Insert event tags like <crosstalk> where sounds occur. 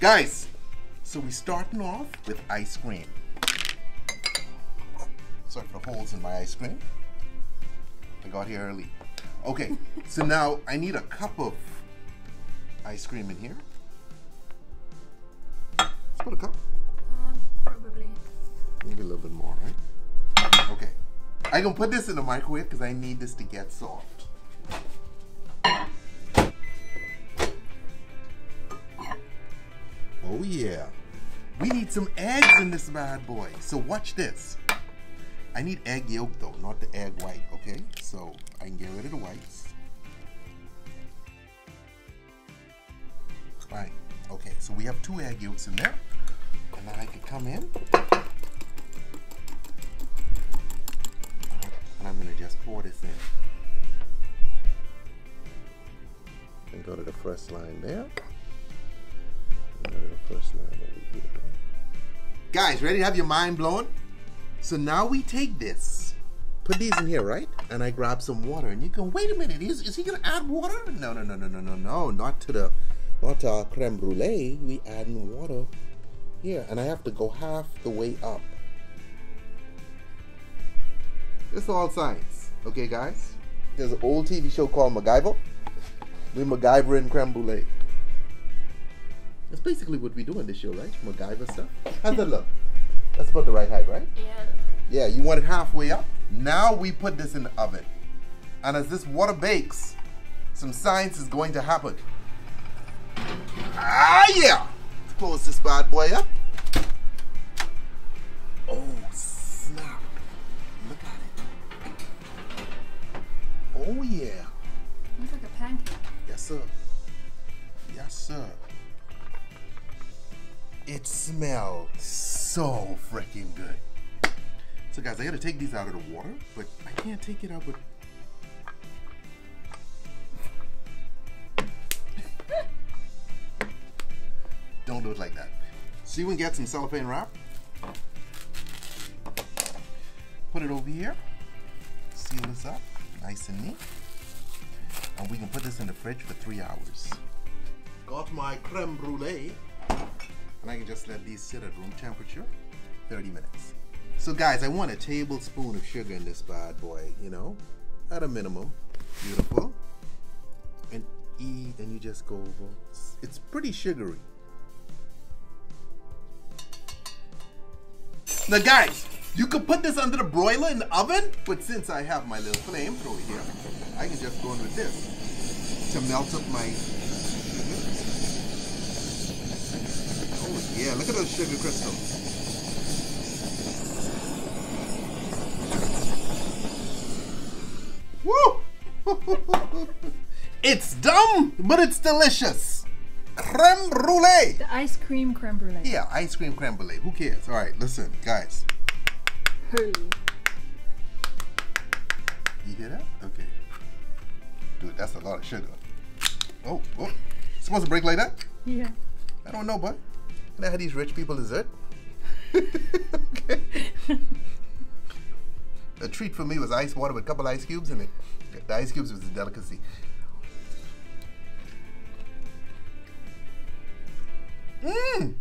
Guys, so we're starting off with ice cream. Sorry for the holes in my ice cream. I got here early. Okay, <laughs> so now I need a cup of ice cream in here. Let's put a cup. Um, probably. Maybe a little bit more, right? Okay. I can put this in the microwave because I need this to get soft. Oh yeah. We need some eggs in this bad boy. So watch this. I need egg yolk though, not the egg white, okay? So I can get rid of the whites. Right. Okay, so we have two egg yolks in there. And then I can come in. And I'm gonna just pour this in. And go to the first line there. First line over here. Guys, ready to have your mind blown? So now we take this, put these in here, right? And I grab some water, and you go, wait a minute, is, is he gonna add water? No, no, no, no, no, no, no, not to the, not to our creme brulee. We adding water here, and I have to go half the way up. It's all science, okay, guys? There's an old TV show called MacGyver. We MacGyver and creme brulee. That's basically what we do in this show, right? MacGyver stuff. How's that look? That's about the right height, right? Yeah. Yeah, you want it halfway up. Now we put this in the oven. And as this water bakes, some science is going to happen. Ah, yeah! Let's close this bad boy up. Oh, snap. Look at it. Oh, yeah. Looks like a pancake. Yes, sir. Yes, sir. It smells so freaking good. So, guys, I gotta take these out of the water, but I can't take it out with. <laughs> Don't do it like that. So, you can get some cellophane wrap. Put it over here. Seal this up, nice and neat and we can put this in the fridge for three hours. Got my creme brulee, and I can just let these sit at room temperature, 30 minutes. So guys, I want a tablespoon of sugar in this bad boy, you know, at a minimum. Beautiful. And eat, and you just go over. It's, it's pretty sugary. Now guys, you could put this under the broiler in the oven, but since I have my little flamethrower here, I can just go in with this to melt up my Oh yeah, look at those sugar crystals. Woo! <laughs> it's dumb, but it's delicious. Creme brulee. The ice cream creme brulee. Yeah, ice cream creme brulee. Who cares? All right, listen, guys. Holy. You hear that? Okay. Dude, that's a lot of sugar. Oh, oh. Supposed to break like that? Yeah. I don't know, but know how these rich people dessert? okay. <laughs> A treat for me was ice water with a couple ice cubes in it. The ice cubes was a delicacy. Mmm!